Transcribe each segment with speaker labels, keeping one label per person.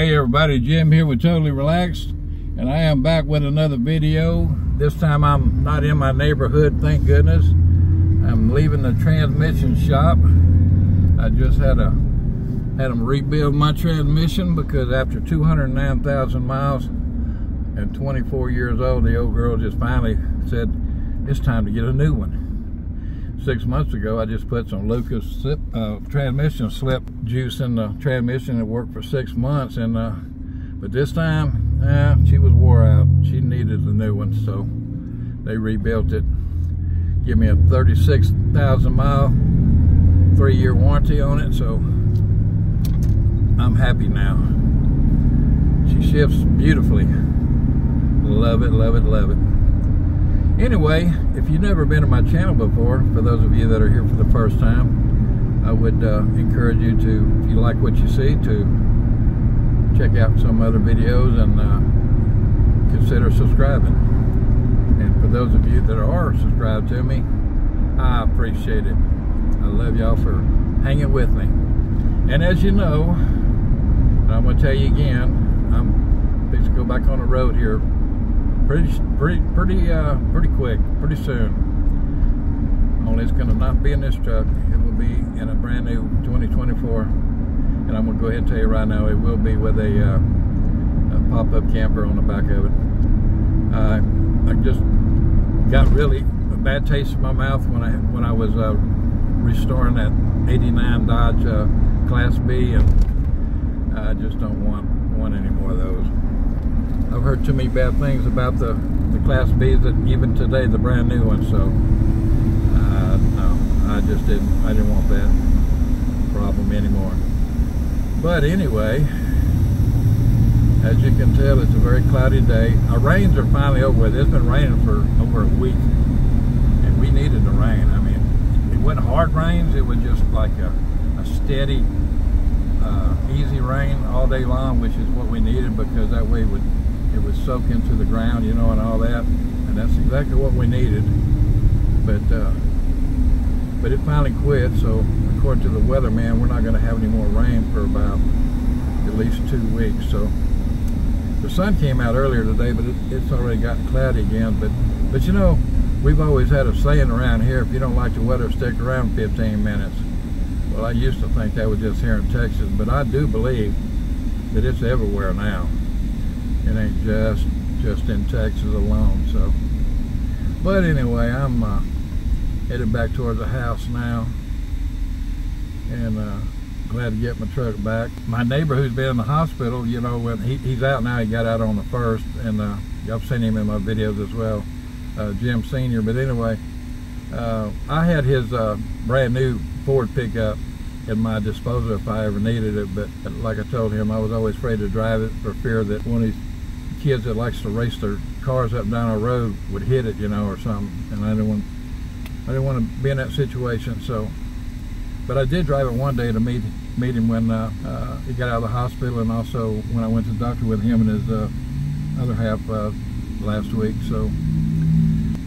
Speaker 1: Hey everybody, Jim here with Totally Relaxed, and I am back with another video. This time I'm not in my neighborhood, thank goodness. I'm leaving the transmission shop. I just had a had them rebuild my transmission because after 209,000 miles and 24 years old, the old girl just finally said, it's time to get a new one six months ago, I just put some Lucas uh, transmission slip juice in the transmission. It worked for six months, and uh, but this time, eh, she was wore out. She needed a new one, so they rebuilt it. Give me a 36,000 mile, three-year warranty on it, so I'm happy now. She shifts beautifully. Love it, love it, love it. Anyway, if you've never been to my channel before, for those of you that are here for the first time, I would uh, encourage you to, if you like what you see, to check out some other videos and uh, consider subscribing. And for those of you that are subscribed to me, I appreciate it. I love y'all for hanging with me. And as you know, I'm going to tell you again, I'm going to go back on the road here pretty, pretty, pretty, uh, pretty quick, pretty soon. Only it's going to not be in this truck. It will be in a brand new 2024. And I'm going to go ahead and tell you right now, it will be with a, uh, a pop-up camper on the back of it. Uh, I just got really a bad taste in my mouth when I when I was uh, restoring that 89 Dodge uh, Class B, and I just don't want want any more of those. I've heard too many bad things about the, the Class Bs that even today, the brand new ones, so uh, no, I just didn't, I didn't want that problem anymore. But anyway, as you can tell, it's a very cloudy day. Our rains are finally over with. It's been raining for over a week, and we needed the rain. I mean, it wasn't hard rains. It was just like a, a steady, uh, easy rain all day long, which is what we needed because that way it would it would soak into the ground, you know, and all that. And that's exactly what we needed. But uh, but it finally quit. So according to the weatherman, we're not going to have any more rain for about at least two weeks. So the sun came out earlier today, but it, it's already gotten cloudy again. But but you know, we've always had a saying around here: if you don't like the weather, stick around 15 minutes. Well, I used to think that was just here in Texas, but I do believe that it's everywhere now. It ain't just just in Texas alone. So, but anyway, I'm uh, headed back towards the house now, and uh, glad to get my truck back. My neighbor who's been in the hospital, you know, when he, he's out now, he got out on the first, and uh, y'all seen him in my videos as well, uh, Jim Senior. But anyway, uh, I had his uh, brand new Ford pickup at my disposal if I ever needed it. But like I told him, I was always afraid to drive it for fear that one of these kids that likes to race their cars up and down our road would hit it, you know, or something. And I didn't want, I didn't want to be in that situation. So, but I did drive it one day to meet meet him when uh, uh, he got out of the hospital, and also when I went to the doctor with him and his uh, other half uh, last week. So,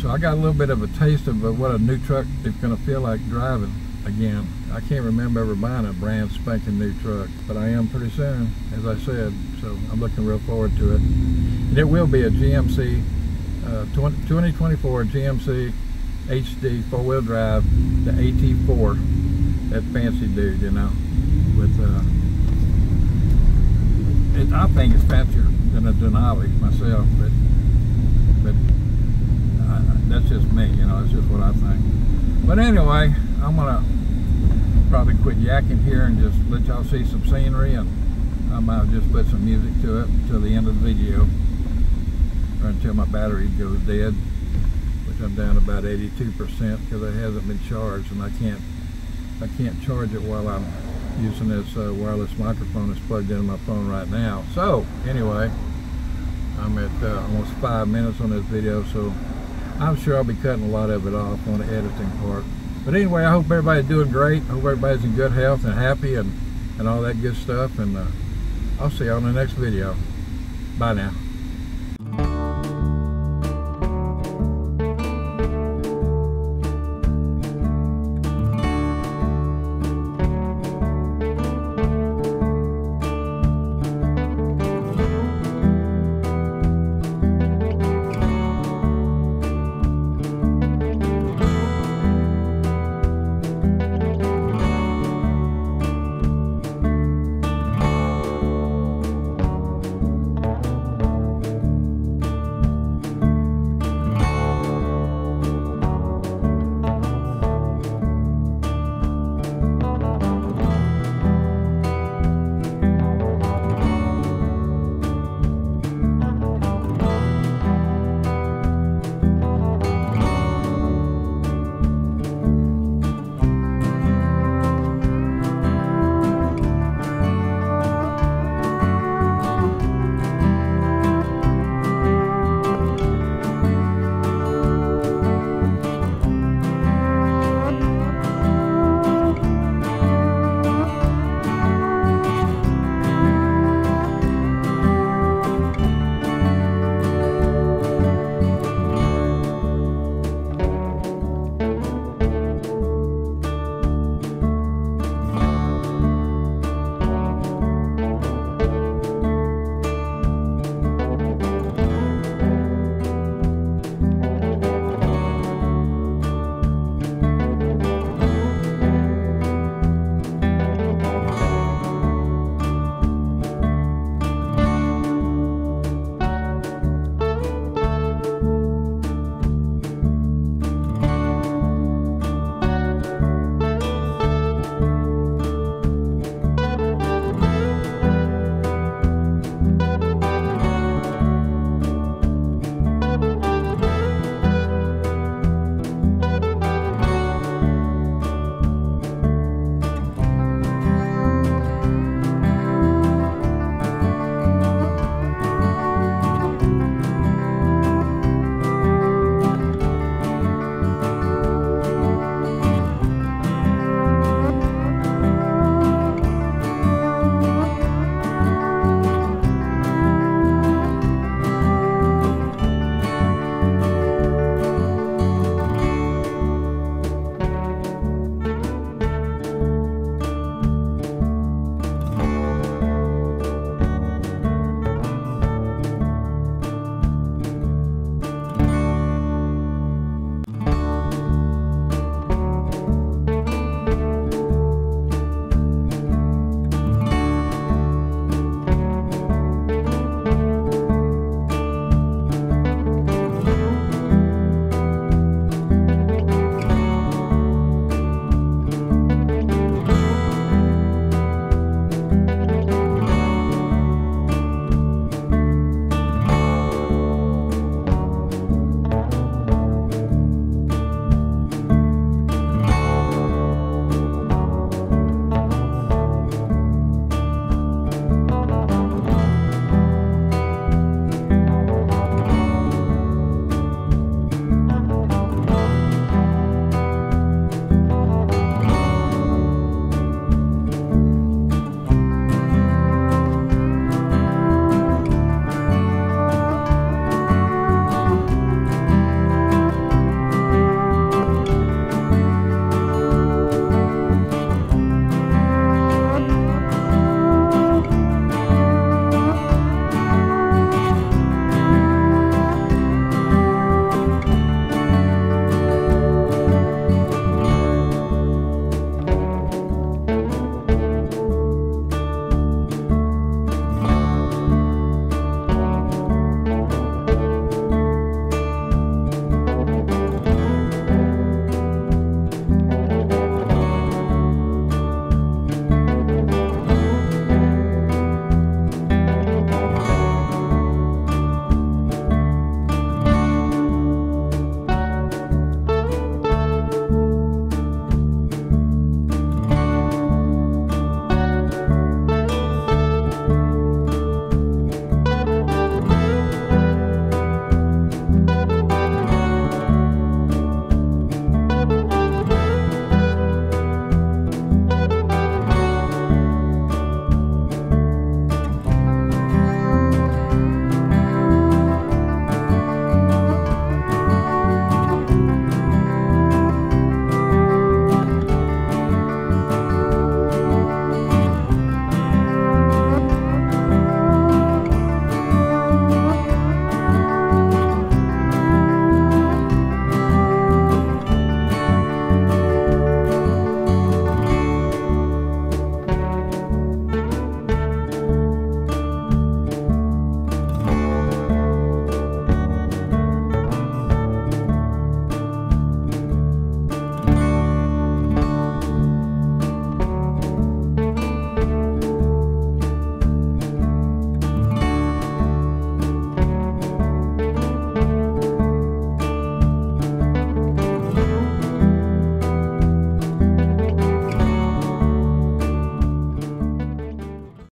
Speaker 1: so I got a little bit of a taste of what a new truck is going to feel like driving again. I can't remember ever buying a brand spanking new truck, but I am pretty soon, as I said. So I'm looking real forward to it. And it will be a GMC uh, 20, 2024 GMC HD four-wheel drive, the AT4. That fancy dude, you know, with uh, it, I think it's fancier than a Denali myself, but but uh, that's just me, you know. It's just what I think. But anyway, I'm gonna probably quit yakking here and just let y'all see some scenery and I might just put some music to it until the end of the video. Or until my battery goes dead which I'm down about 82% because it hasn't been charged and I can't I can't charge it while I'm using this uh, wireless microphone that's plugged into my phone right now. So anyway I'm at uh, almost five minutes on this video so I'm sure I'll be cutting a lot of it off on the editing part but anyway, I hope everybody's doing great. I hope everybody's in good health and happy and, and all that good stuff. And uh, I'll see you on the next video. Bye now.